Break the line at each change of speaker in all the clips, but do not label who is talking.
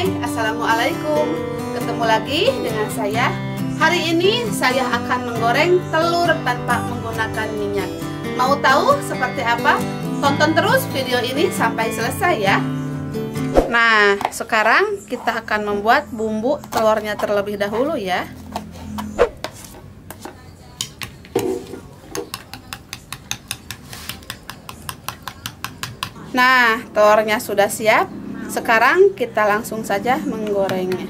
Hai, Assalamualaikum. Ketemu lagi dengan saya. Hari ini saya akan menggoreng telur tanpa menggunakan minyak. Mau tahu seperti apa? Tonton terus video ini sampai selesai ya. Nah, sekarang kita akan membuat bumbu telurnya terlebih dahulu ya. Nah, telurnya sudah siap. Sekarang kita langsung saja menggorengnya.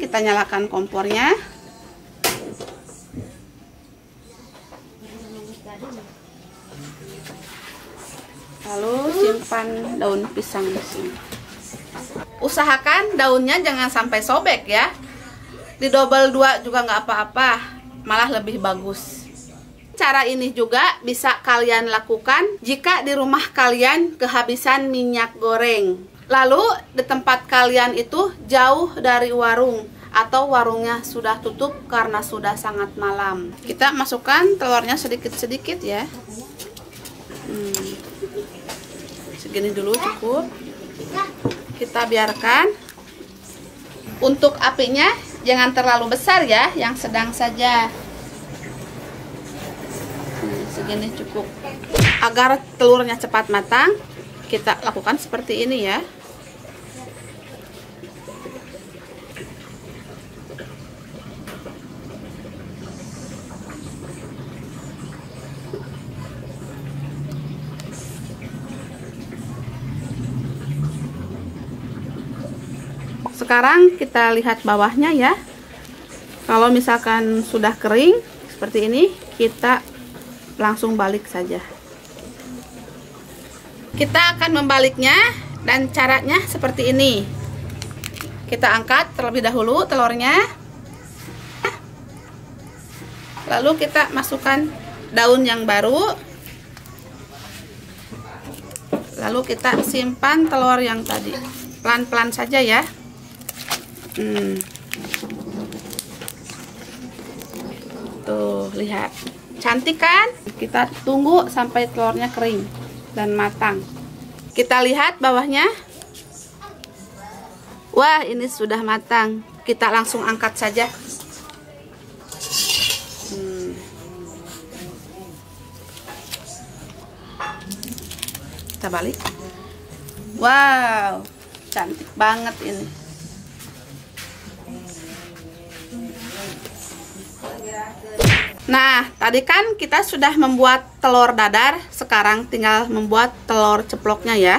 Kita nyalakan kompornya. Lalu simpan daun pisang di sini. Usahakan daunnya jangan sampai sobek ya. Di double dua juga nggak apa-apa, malah lebih bagus. Cara ini juga bisa kalian lakukan jika di rumah kalian kehabisan minyak goreng. Lalu di tempat kalian itu jauh dari warung atau warungnya sudah tutup karena sudah sangat malam. Kita masukkan telurnya sedikit-sedikit ya. Hmm. Segini dulu cukup. Kita biarkan. Untuk apinya jangan terlalu besar ya, yang sedang saja segini cukup agar telurnya cepat matang kita lakukan seperti ini ya. Sekarang kita lihat bawahnya ya. Kalau misalkan sudah kering seperti ini kita langsung balik saja kita akan membaliknya dan caranya seperti ini. Kita angkat terlebih dahulu telurnya. Lalu kita masukkan daun yang baru. Lalu kita simpan telur yang tadi. Pelan-pelan saja ya. Hmm. tuh lihat. Cantik kan? Kita tunggu sampai telurnya kering dan matang. Kita lihat bawahnya. Wah ini sudah matang. Kita langsung angkat saja. Hmm. kita balik. Wow cantik banget ini Nah, tadi kan kita sudah membuat telur dadar, sekarang tinggal membuat telur ceploknya ya.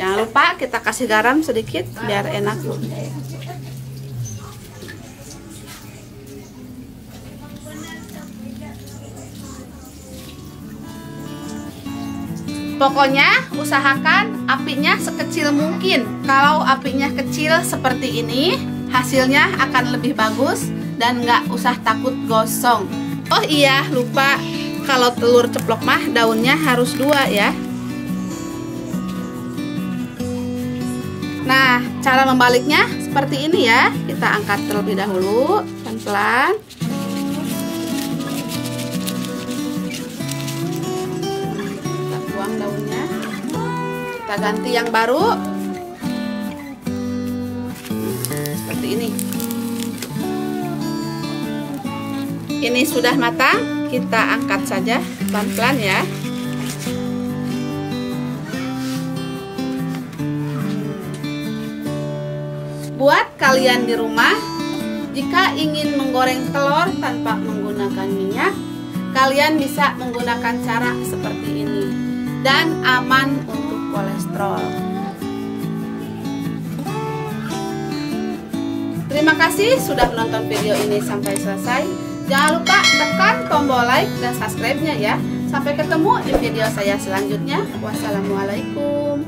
Jangan lupa kita kasih garam sedikit biar enak. Pokoknya usahakan apinya sekecil mungkin. Kalau apinya kecil seperti ini, hasilnya akan lebih bagus dan nggak usah takut gosong. Oh iya, lupa kalau telur ceplok mah daunnya harus dua ya. Nah, cara membaliknya seperti ini ya. Kita angkat terlebih dahulu, pelan-pelan. Kita ganti yang baru. Seperti ini. Ini sudah matang. Kita angkat saja pelan-pelan ya. Buat kalian di rumah jika ingin menggoreng telur tanpa menggunakan minyak kalian bisa menggunakan cara seperti ini. Dan aman untuk kolesterol. Terima kasih sudah menonton video ini sampai selesai. Jangan lupa tekan tombol like dan subscribe-nya ya. Sampai ketemu di video saya selanjutnya. Wassalamualaikum.